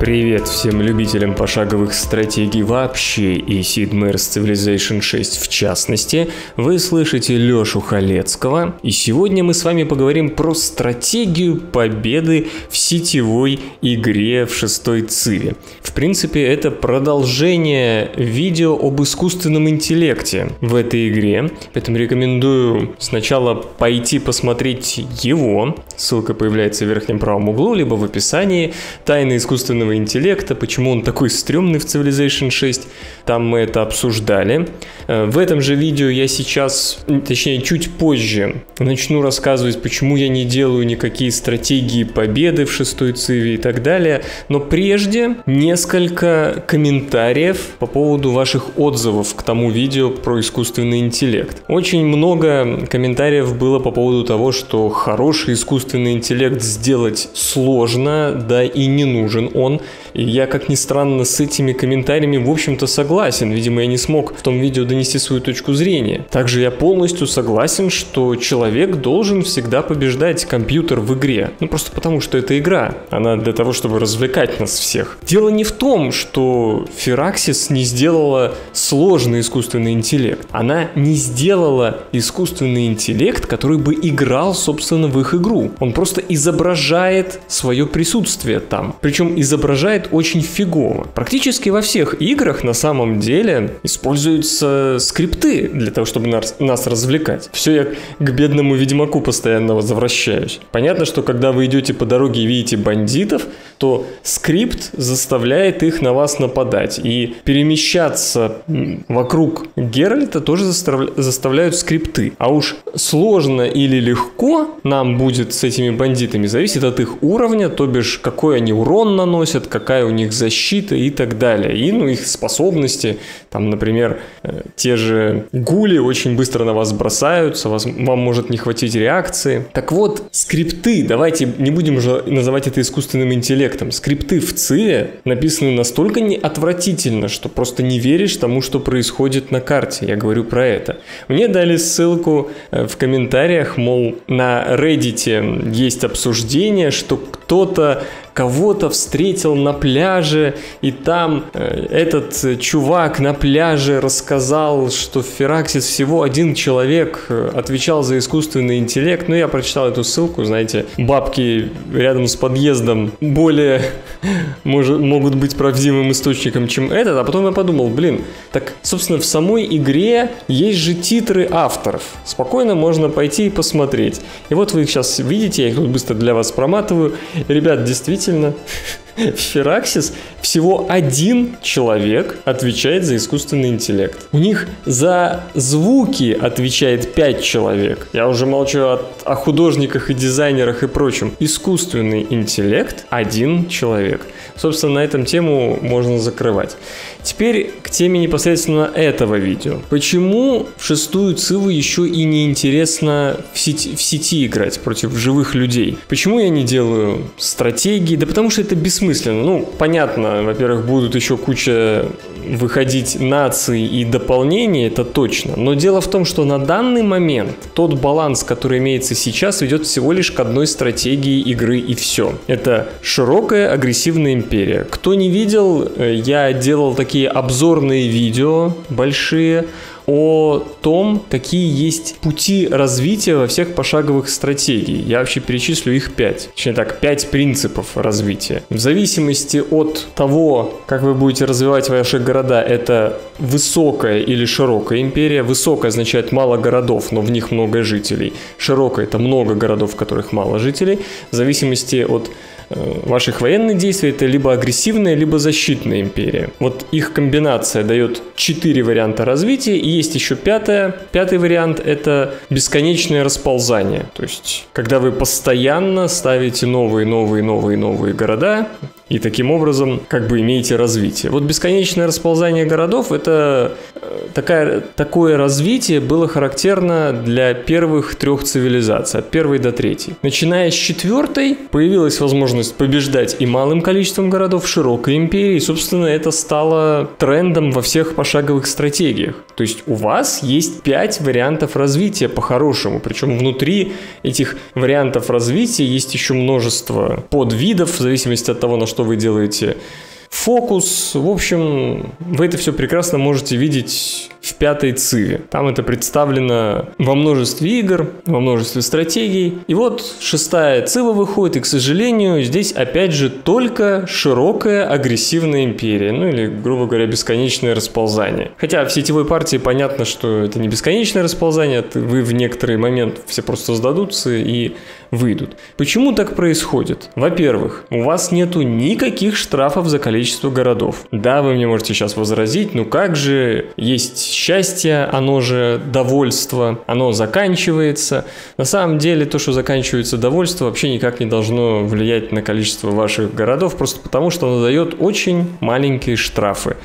Привет всем любителям пошаговых стратегий вообще и Sid Meier's Civilization 6 в частности. Вы слышите Лёшу Халецкого, и сегодня мы с вами поговорим про стратегию победы в сетевой игре в шестой циве. В принципе, это продолжение видео об искусственном интеллекте в этой игре, поэтому рекомендую сначала пойти посмотреть его, ссылка появляется в верхнем правом углу, либо в описании, тайны искусственного искусственного интеллекта, почему он такой стрёмный в Civilization 6. Там мы это обсуждали. Э, в этом же видео я сейчас, точнее чуть позже, начну рассказывать, почему я не делаю никакие стратегии победы в шестой циве и так далее. Но прежде несколько комментариев по поводу ваших отзывов к тому видео про искусственный интеллект. Очень много комментариев было по поводу того, что хороший искусственный интеллект сделать сложно, да и не нужен он. И я, как ни странно, с этими комментариями, в общем-то, согласен. Видимо, я не смог в том видео донести свою точку зрения. Также я полностью согласен, что человек должен всегда побеждать компьютер в игре. Ну, просто потому, что это игра. Она для того, чтобы развлекать нас всех. Дело не в том, что Firaxis не сделала сложный искусственный интеллект. Она не сделала искусственный интеллект, который бы играл, собственно, в их игру. Он просто изображает свое присутствие там. Причем изображает изображает очень фигово. Практически во всех играх на самом деле используются скрипты для того, чтобы нас, нас развлекать. Все я к бедному Ведьмаку постоянно возвращаюсь. Понятно, что когда вы идете по дороге и видите бандитов, то скрипт заставляет их на вас нападать. И перемещаться вокруг Геральта тоже заставляют скрипты. А уж сложно или легко нам будет с этими бандитами зависит от их уровня, то бишь какой они урон наносят, какая у них защита и так далее. И ну, их способности, там, например, э, те же гули очень быстро на вас бросаются, вас, вам может не хватить реакции. Так вот, скрипты, давайте не будем уже называть это искусственным интеллектом. Скрипты в ЦИВе написаны настолько не отвратительно, что просто не веришь тому, что происходит на карте. Я говорю про это. Мне дали ссылку э, в комментариях, мол, на Reddit есть обсуждение, что кто-то кого-то встретил на пляже, и там э, этот чувак на пляже рассказал, что в Фераксис всего один человек э, отвечал за искусственный интеллект. Ну, я прочитал эту ссылку, знаете, бабки рядом с подъездом более может, могут быть правдивым источником, чем этот, а потом я подумал, блин, так, собственно, в самой игре есть же титры авторов. Спокойно можно пойти и посмотреть. И вот вы их сейчас видите, я их тут быстро для вас проматываю. Ребят, действительно, в Фераксис всего один человек отвечает за искусственный интеллект. У них за звуки отвечает пять человек. Я уже молчу о, о художниках и дизайнерах и прочем. Искусственный интеллект один человек. Собственно, на этом тему можно закрывать. Теперь к теме непосредственно этого видео. Почему в шестую циву еще и не интересно в сети, в сети играть против живых людей? Почему я не делаю стратегии? Да потому что это бессмысленно. Ну, понятно, во-первых, будут еще куча выходить нации и дополнения, это точно. Но дело в том, что на данный момент тот баланс, который имеется сейчас, ведет всего лишь к одной стратегии игры и все. Это широкая агрессивная империя. Кто не видел, э, я делал такие обзорные видео большие о том, какие есть пути развития во всех пошаговых стратегий. Я вообще перечислю их пять. Точнее так, пять принципов развития. В зависимости от того, как вы будете развивать ваши города, это высокая или широкая империя. Высокая означает мало городов, но в них много жителей. Широкая это много городов, в которых мало жителей. В зависимости от ваших военных действий это либо агрессивная, либо защитная империя. Вот их комбинация дает четыре варианта развития, и есть еще пятое. Пятый вариант это бесконечное расползание. То есть, когда вы постоянно ставите новые, новые, новые, новые города, и таким образом как бы имеете развитие. Вот бесконечное расползание городов это э, такая, такое развитие было характерно для первых трех цивилизаций, от первой до третьей. Начиная с четвертой появилась возможность побеждать и малым количеством городов широкой империи, и, собственно, это стало трендом во всех пошаговых стратегиях. То есть у вас есть пять вариантов развития по-хорошему, причем внутри этих вариантов развития есть еще множество подвидов, в зависимости от того, на что вы делаете фокус. В общем, вы это все прекрасно можете видеть в пятой циве. Там это представлено во множестве игр, во множестве стратегий. И вот шестая цива выходит, и, к сожалению, здесь опять же только широкая агрессивная империя. Ну или, грубо говоря, бесконечное расползание. Хотя в сетевой партии понятно, что это не бесконечное расползание, вы в некоторый момент все просто сдадутся и выйдут. Почему так происходит? Во-первых, у вас нету никаких штрафов за количество городов. Да, вы мне можете сейчас возразить, ну как же, есть счастье, оно же довольство, оно заканчивается. На самом деле то, что заканчивается довольство, вообще никак не должно влиять на количество ваших городов, просто потому что оно дает очень маленькие штрафы.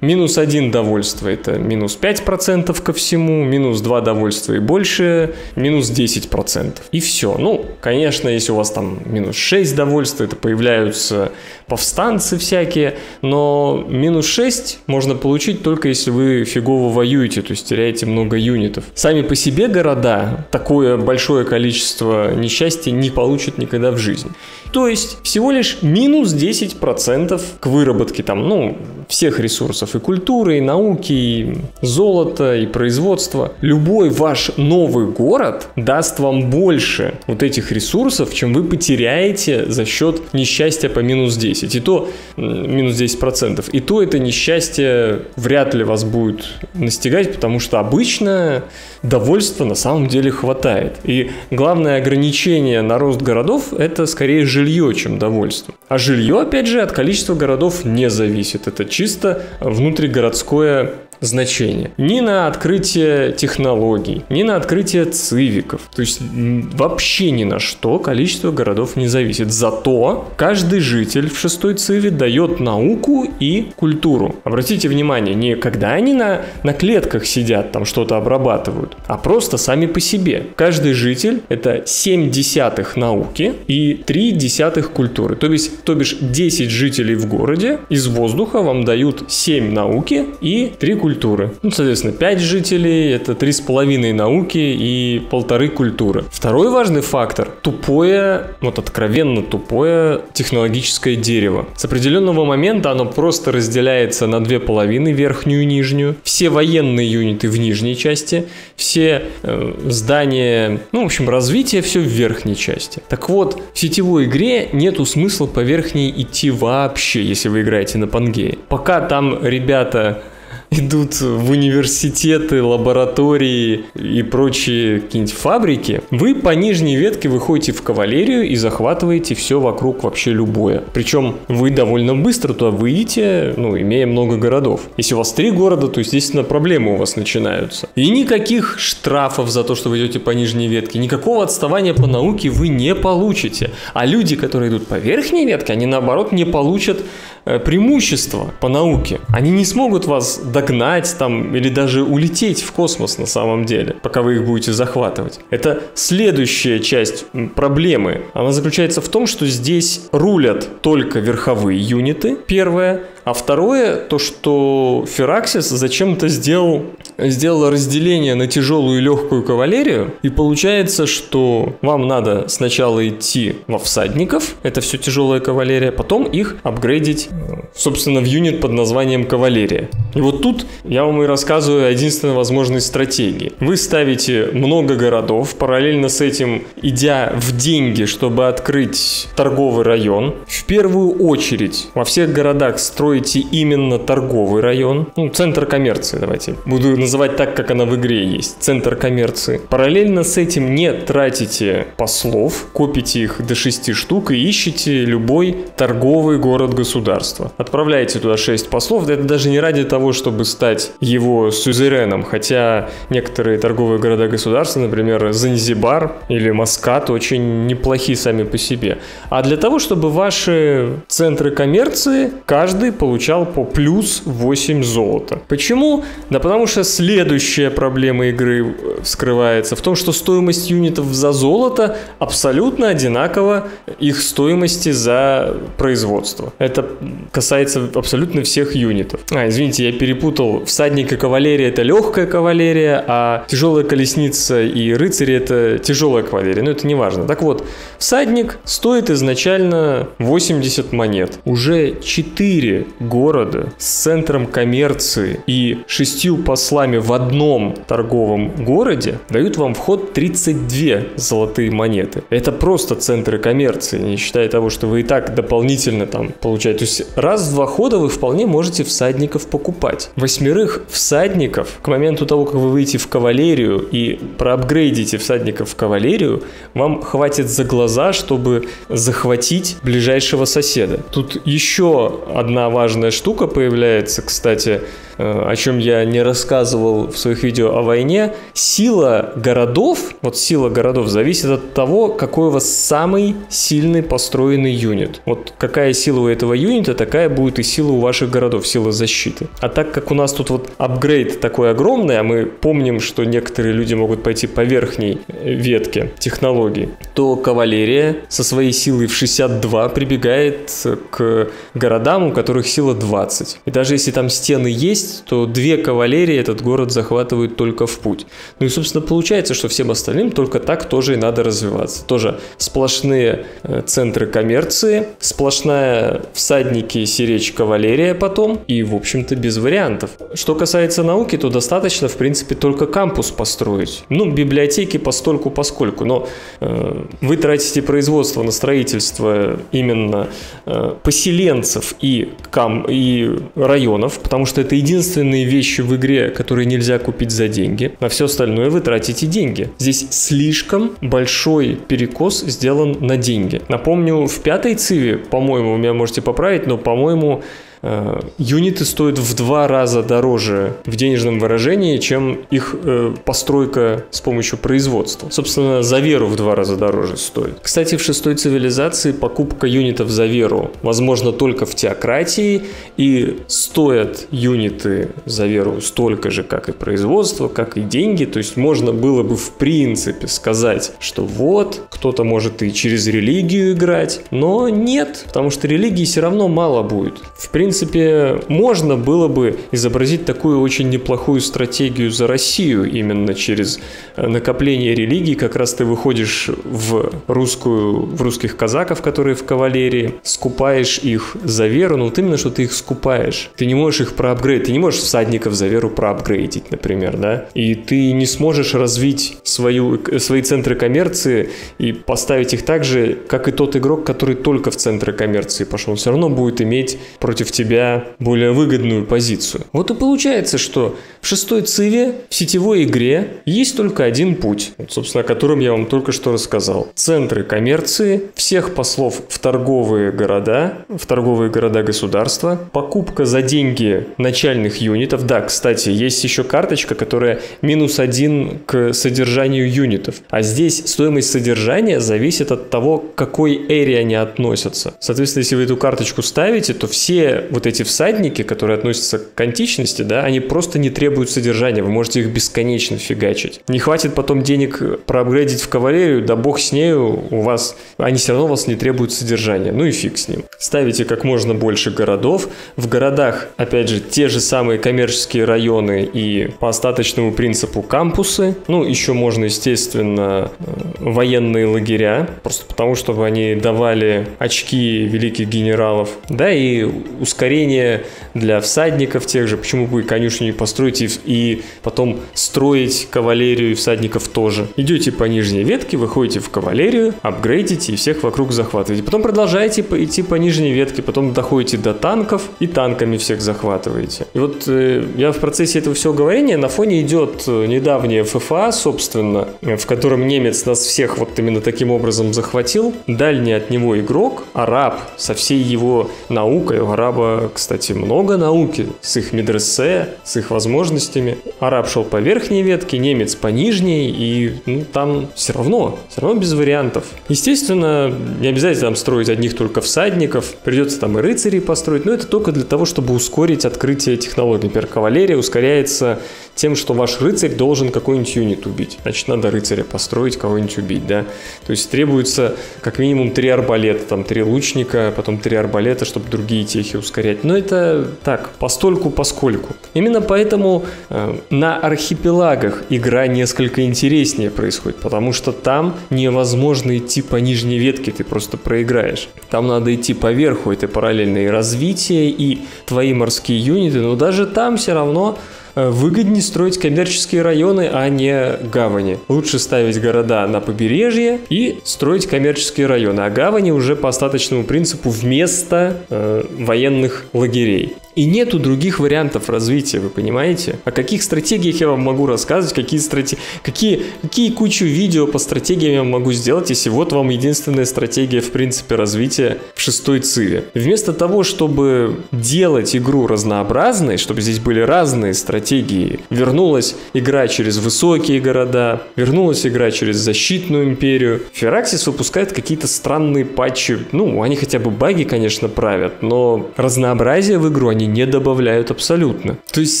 Минус 1 довольство – это минус 5% ко всему, минус 2 довольства и больше, минус 10%. И все. Ну, конечно, если у вас там минус 6 довольства, это появляются повстанцы всякие, но минус 6 можно получить только если вы фигово воюете, то есть теряете много юнитов. Сами по себе города такое большое количество несчастья не получат никогда в жизни. То есть всего лишь минус 10% к выработке там, ну, всех ресурсов и культуры, и науки, и золота, и производства. Любой ваш новый город даст вам больше вот этих ресурсов, чем вы потеряете за счет несчастья по минус 10. И то минус 10%. И то это несчастье вряд ли вас будет настигать, потому что обычно довольства на самом деле хватает. И главное ограничение на рост городов – это скорее жилье, чем довольство. А жилье, опять же, от количества городов не зависит. Это чисто внутригородское значение. Ни на открытие технологий, ни на открытие цивиков. То есть вообще ни на что количество городов не зависит. Зато каждый житель в шестой циве дает науку и культуру. Обратите внимание, не когда они на, на клетках сидят, там что-то обрабатывают, а просто сами по себе. Каждый житель это 7 десятых науки и 3 десятых культуры. То есть, то бишь 10 жителей в городе из воздуха вам дают 7 науки и 3 культуры культуры. Ну, соответственно, 5 жителей – это 3,5 науки и полторы культуры. Второй важный фактор – тупое, вот откровенно тупое технологическое дерево. С определенного момента оно просто разделяется на две половины, верхнюю и нижнюю. Все военные юниты в нижней части, все э, здания, ну, в общем, развитие все в верхней части. Так вот, в сетевой игре нету смысла по верхней идти вообще, если вы играете на Пангее. Пока там ребята идут в университеты, лаборатории и прочие какие-нибудь фабрики, вы по нижней ветке выходите в кавалерию и захватываете все вокруг вообще любое. Причем вы довольно быстро туда выйдете, ну, имея много городов. Если у вас три города, то, естественно, проблемы у вас начинаются. И никаких штрафов за то, что вы идете по нижней ветке, никакого отставания по науке вы не получите. А люди, которые идут по верхней ветке, они наоборот не получат Э, преимущество по науке. Они не смогут вас догнать там или даже улететь в космос на самом деле, пока вы их будете захватывать. Это следующая часть проблемы. Она заключается в том, что здесь рулят только верховые юниты, первое, а второе, то, что Фераксис зачем-то сделал, сделал разделение на тяжелую и легкую кавалерию, и получается, что вам надо сначала идти во всадников, это все тяжелая кавалерия, потом их апгрейдить, собственно, в юнит под названием кавалерия. И вот тут я вам и рассказываю о единственной возможной стратегии. Вы ставите много городов, параллельно с этим идя в деньги, чтобы открыть торговый район. В первую очередь во всех городах строите именно торговый район, ну, центр коммерции, давайте, буду называть так, как она в игре есть, центр коммерции. Параллельно с этим не тратите послов, копите их до 6 штук и ищите любой торговый город-государство. Отправляете туда 6 послов, да это даже не ради того, чтобы стать его сюзереном, хотя некоторые торговые города-государства, например, Занзибар или Маскат, очень неплохие сами по себе, а для того, чтобы ваши центры коммерции, каждый получал по плюс 8 золота. Почему? Да потому что следующая проблема игры вскрывается в том, что стоимость юнитов за золото абсолютно одинакова их стоимости за производство. Это касается абсолютно всех юнитов. А, извините, я перепутал. Всадник и кавалерия это легкая кавалерия, а тяжелая колесница и рыцари это тяжелая кавалерия. Но это не важно. Так вот, всадник стоит изначально 80 монет. Уже 4 города с центром коммерции и шестью послами в одном торговом городе дают вам вход 32 золотые монеты. Это просто центры коммерции, не считая того, что вы и так дополнительно там получаете. То есть раз в два хода вы вполне можете всадников покупать. Восьмерых всадников к моменту того, как вы выйдете в кавалерию и проапгрейдите всадников в кавалерию, вам хватит за глаза, чтобы захватить ближайшего соседа. Тут еще одна важная штука появляется, кстати, о чем я не рассказывал в своих видео о войне, сила городов, вот сила городов зависит от того, какой у вас самый сильный построенный юнит. Вот какая сила у этого юнита, такая будет и сила у ваших городов, сила защиты. А так как у нас тут вот апгрейд такой огромный, а мы помним, что некоторые люди могут пойти по верхней ветке технологий, то кавалерия со своей силой в 62 прибегает к городам, у которых сила 20. И даже если там стены есть, есть, то две кавалерии этот город захватывают только в путь. Ну и, собственно, получается, что всем остальным только так тоже и надо развиваться. Тоже сплошные э, центры коммерции, сплошная всадники, сиречь, кавалерия потом, и, в общем-то, без вариантов. Что касается науки, то достаточно, в принципе, только кампус построить. Ну, библиотеки постольку поскольку, но э, вы тратите производство на строительство именно э, поселенцев и, кам и районов, потому что это единственное единственные вещи в игре, которые нельзя купить за деньги. На все остальное вы тратите деньги. Здесь слишком большой перекос сделан на деньги. Напомню, в пятой циве, по-моему, меня можете поправить, но, по-моему, юниты стоят в два раза дороже в денежном выражении, чем их э, постройка с помощью производства. Собственно, за веру в два раза дороже стоит. Кстати, в шестой цивилизации покупка юнитов за веру возможно только в теократии, и стоят юниты за веру столько же, как и производство, как и деньги. То есть можно было бы в принципе сказать, что вот, кто-то может и через религию играть, но нет, потому что религии все равно мало будет. В принципе, принципе, можно было бы изобразить такую очень неплохую стратегию за Россию именно через э, накопление религий. Как раз ты выходишь в русскую, в русских казаков, которые в кавалерии, скупаешь их за веру, но вот именно, что ты их скупаешь. Ты не можешь их проапгрейдить, ты не можешь всадников за веру проапгрейдить, например, да? И ты не сможешь развить свою, свои центры коммерции и поставить их так же, как и тот игрок, который только в центры коммерции пошел. Он все равно будет иметь против тебя себя более выгодную позицию. Вот и получается, что в шестой циве в сетевой игре есть только один путь, вот, собственно, о котором я вам только что рассказал. Центры коммерции, всех послов в торговые города, в торговые города-государства, покупка за деньги начальных юнитов. Да, кстати, есть еще карточка, которая минус один к содержанию юнитов. А здесь стоимость содержания зависит от того, к какой эре они относятся. Соответственно, если вы эту карточку ставите, то все вот эти всадники, которые относятся к античности, да, они просто не требуют содержания, вы можете их бесконечно фигачить. Не хватит потом денег проапгрейдить в кавалерию, да бог с нею, у вас, они все равно вас не требуют содержания, ну и фиг с ним. Ставите как можно больше городов, в городах, опять же, те же самые коммерческие районы и по остаточному принципу кампусы, ну, еще можно, естественно, э, военные лагеря, просто потому, чтобы они давали очки великих генералов, да, и ускорение ускорение для всадников тех же, почему бы конюшню не построить и, и потом строить кавалерию и всадников тоже. Идете по нижней ветке, выходите в кавалерию, апгрейдите и всех вокруг захватываете. Потом продолжаете идти по нижней ветке, потом доходите до танков и танками всех захватываете. И вот э, я в процессе этого всего говорения на фоне идет э, недавняя ФФА, собственно, в котором немец нас всех вот именно таким образом захватил. Дальний от него игрок, араб, со всей его наукой, араба кстати, много науки с их медресе, с их возможностями. Араб шел по верхней ветке, немец по нижней, и ну, там все равно, все равно без вариантов. Естественно, не обязательно там строить одних только всадников, придется там и рыцарей построить, но это только для того, чтобы ускорить открытие технологий. Например, кавалерия ускоряется тем, что ваш рыцарь должен какой-нибудь юнит убить. Значит, надо рыцаря построить, кого-нибудь убить, да. То есть требуется как минимум три арбалета, там три лучника, потом три арбалета, чтобы другие техи ускорять. Но это так, постольку поскольку. Именно поэтому э, на архипелагах игра несколько интереснее происходит, потому что там невозможно идти по нижней ветке, ты просто проиграешь. Там надо идти по верху, это параллельное развитие, и твои морские юниты, но даже там все равно выгоднее строить коммерческие районы, а не гавани. Лучше ставить города на побережье и строить коммерческие районы, а гавани уже по остаточному принципу вместо э, военных лагерей. И нету других вариантов развития, вы понимаете? О каких стратегиях я вам могу рассказывать, какие, страте... какие, какие кучу видео по стратегиям я могу сделать, если вот вам единственная стратегия, в принципе, развития в шестой циве. Вместо того, чтобы делать игру разнообразной, чтобы здесь были разные стратегии, вернулась игра через высокие города, вернулась игра через защитную империю, Фераксис выпускает какие-то странные патчи, ну, они хотя бы баги, конечно, правят, но разнообразие в игру они не добавляют абсолютно. То есть,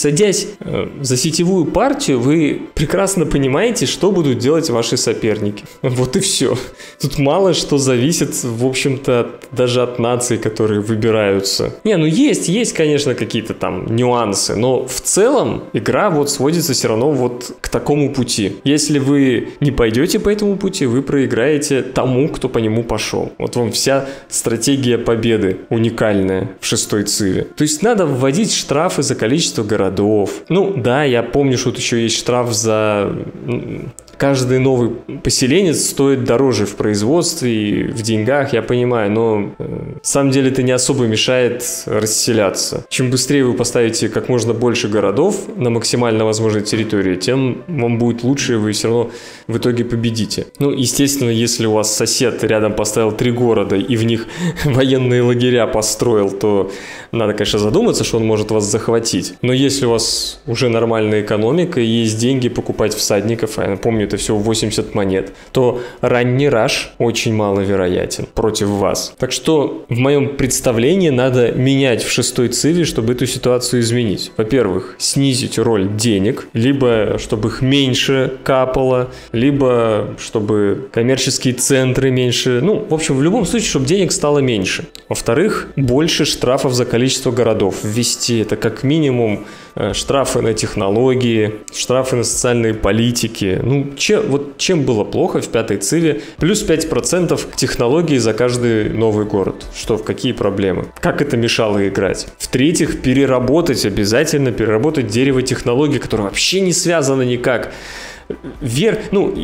садясь э, за сетевую партию, вы прекрасно понимаете, что будут делать ваши соперники. Вот и все. Тут мало что зависит, в общем-то, даже от наций, которые выбираются. Не, ну есть, есть, конечно, какие-то там нюансы, но в целом игра вот сводится все равно вот к такому пути. Если вы не пойдете по этому пути, вы проиграете тому, кто по нему пошел. Вот вам вся стратегия победы уникальная в шестой циве. То есть надо вводить штрафы за количество городов. Ну да, я помню, что тут еще есть штраф за каждый новый поселенец стоит дороже в производстве и в деньгах, я понимаю, но э, на самом деле это не особо мешает расселяться. Чем быстрее вы поставите как можно больше городов на максимально возможной территории, тем вам будет лучше, и вы все равно в итоге победите. Ну, естественно, если у вас сосед рядом поставил три города и в них военные лагеря построил, то надо, конечно, задуматься, что он может вас захватить. Но если у вас уже нормальная экономика есть деньги покупать всадников, а я напомню, это всего 80 монет, то ранний раш очень маловероятен против вас. Так что в моем представлении надо менять в шестой циве, чтобы эту ситуацию изменить. Во-первых, снизить роль денег, либо чтобы их меньше капало, либо чтобы коммерческие центры меньше. Ну, в общем, в любом случае, чтобы денег стало меньше. Во-вторых, больше штрафов за количество городов ввести. Это как минимум штрафы на технологии, штрафы на социальные политики. Ну, че, вот чем было плохо в пятой циве? Плюс 5% технологий за каждый новый город. Что, в какие проблемы? Как это мешало играть? В-третьих, переработать, обязательно переработать дерево технологий, которое вообще не связано никак вверх, ну,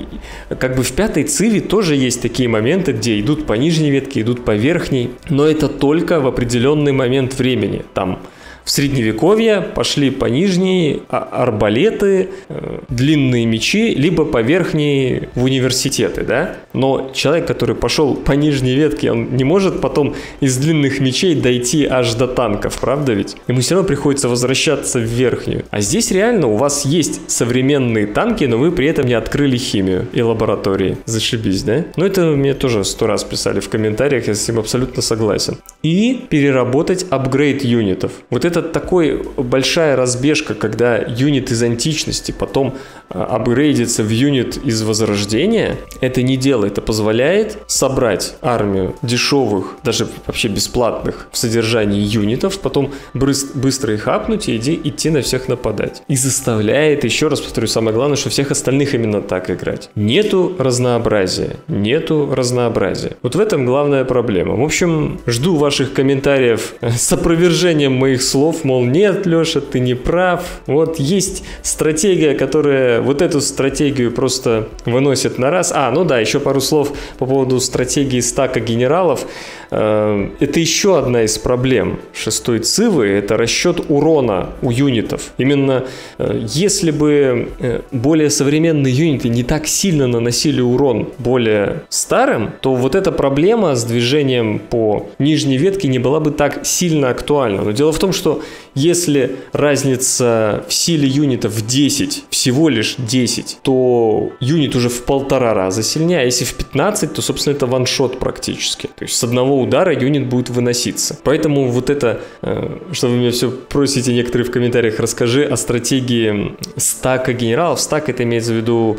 как бы в пятой циве тоже есть такие моменты, где идут по нижней ветке, идут по верхней, но это только в определенный момент времени. Там в средневековье пошли по нижней а, арбалеты, э, длинные мечи, либо по верхней в университеты, да? Но человек, который пошел по нижней ветке, он не может потом из длинных мечей дойти аж до танков, правда ведь? Ему все равно приходится возвращаться в верхнюю. А здесь реально у вас есть современные танки, но вы при этом не открыли химию и лаборатории. Зашибись, да? Но это мне тоже сто раз писали в комментариях, я с этим абсолютно согласен. И переработать апгрейд юнитов. Вот это это такой большая разбежка, когда юнит из античности потом а, апгрейдится в юнит из возрождения, это не делает, это позволяет собрать армию дешевых, даже вообще бесплатных в содержании юнитов, потом быстро их апнуть и иди, идти на всех нападать. И заставляет, еще раз повторю, самое главное, что всех остальных именно так играть. Нету разнообразия, нету разнообразия. Вот в этом главная проблема. В общем, жду ваших комментариев с опровержением моих слов, мол, нет, Леша, ты не прав. Вот есть стратегия, которая вот эту стратегию просто выносит на раз. А, ну да, еще пару слов по поводу стратегии стака генералов. Э, это еще одна из проблем шестой цивы, это расчет урона у юнитов. Именно э, если бы э, более современные юниты не так сильно наносили урон более старым, то вот эта проблема с движением по нижней ветке не была бы так сильно актуальна. Но дело в том, что если разница в силе юнитов в 10, всего лишь 10, то юнит уже в полтора раза сильнее, а если в 15, то, собственно, это ваншот практически. То есть с одного удара юнит будет выноситься. Поэтому вот это, э, что вы меня все просите некоторые в комментариях, расскажи о стратегии стака генералов. Стак это имеется в виду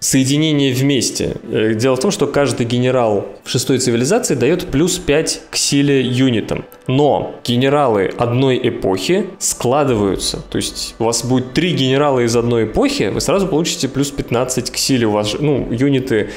соединение вместе. Э, дело в том, что каждый генерал в шестой цивилизации дает плюс 5 к силе юнитам. Но генералы одной эпохи складываются. То есть у вас будет три генерала из одной эпохи, вы сразу получите плюс 15 к силе. У вас, ну, юниты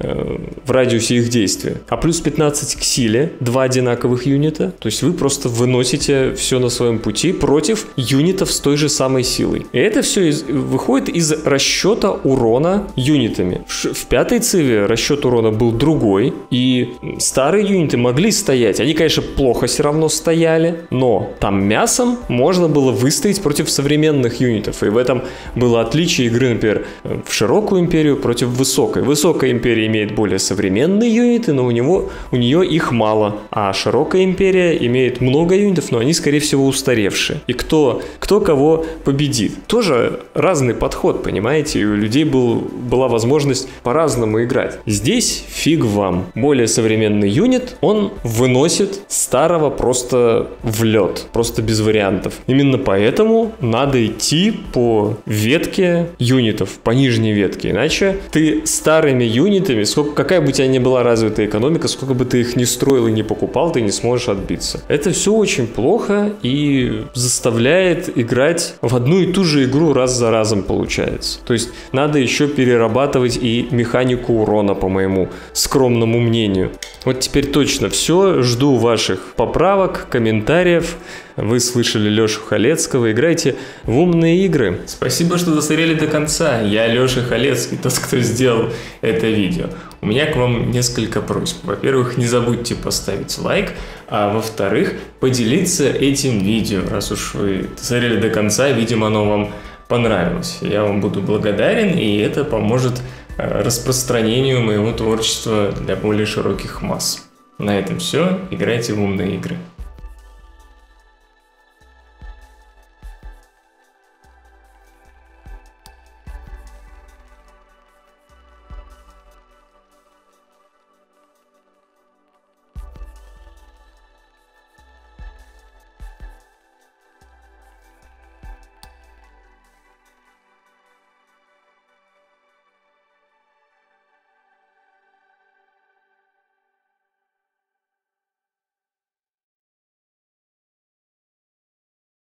Э, в радиусе их действия. А плюс 15 к силе, два одинаковых юнита, то есть вы просто выносите все на своем пути против юнитов с той же самой силой. И это все из, выходит из расчета урона юнитами. В пятой циве расчет урона был другой, и старые юниты могли стоять. Они, конечно, плохо все равно стояли, но там мясом можно было выстоять против современных юнитов. И в этом было отличие игры, например, в широкую империю против высокой. Высокая империя имеет более современные юниты, но у, него, у нее их мало. А широкая империя имеет много юнитов, но они, скорее всего, устаревшие. И кто, кто кого победит? Тоже разный подход, понимаете? И у людей был, была возможность по-разному играть. Здесь фиг вам. Более современный юнит, он выносит старого просто в лед. Просто без вариантов. Именно поэтому надо идти по ветке юнитов, по нижней ветке. Иначе ты старыми юнитами продуктами, сколько, какая бы у тебя ни была развитая экономика, сколько бы ты их не строил и не покупал, ты не сможешь отбиться. Это все очень плохо и заставляет играть в одну и ту же игру раз за разом получается. То есть надо еще перерабатывать и механику урона, по моему скромному мнению. Вот теперь точно все. Жду ваших поправок, комментариев. Вы слышали Лешу Халецкого. Играйте в умные игры. Спасибо, что досмотрели до конца. Я Леша Халецкий, тот, кто сделал это видео. У меня к вам несколько просьб. Во-первых, не забудьте поставить лайк, а во-вторых, поделиться этим видео. Раз уж вы досмотрели до конца, видимо, оно вам понравилось. Я вам буду благодарен, и это поможет э, распространению моего творчества для более широких масс. На этом все. Играйте в умные игры.